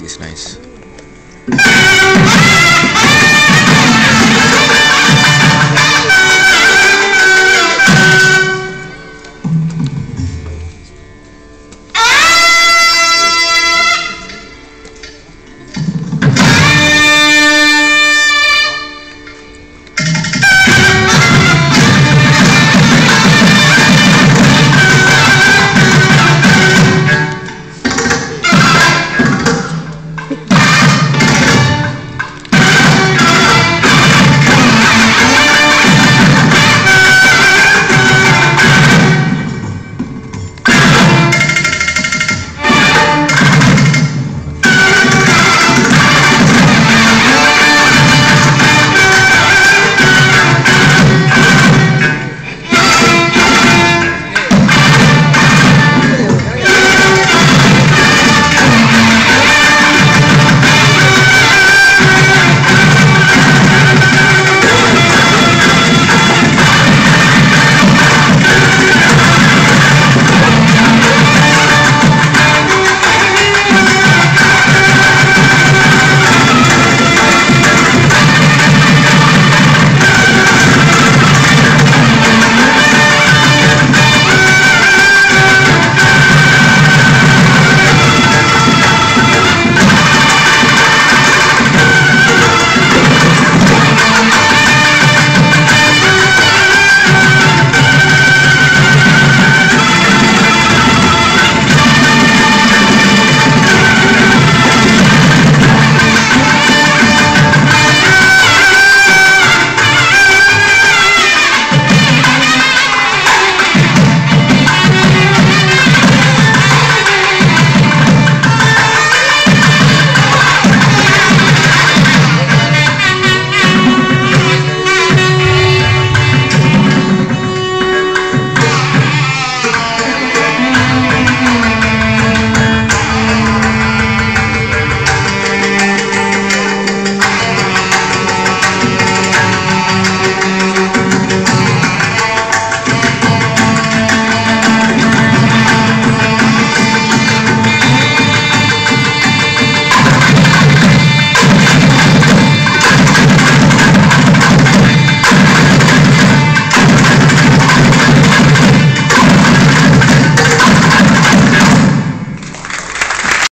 this is nice.